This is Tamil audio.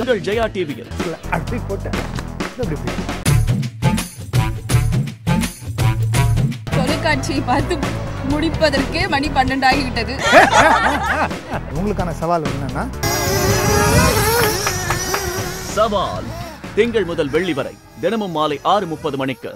உங்கள் ஜெயா டிவியில். அப்படி போட்டேன். தொலைக்காட்சியை பார்த்து முடிப்பதற்கே மணி பன்னெண்டு ஆகிவிட்டது உங்களுக்கான சவால் என்னன்னா? சவால் திங்கள் முதல் வெள்ளி வரை தினமும் மாலை ஆறு முப்பது மணிக்கு.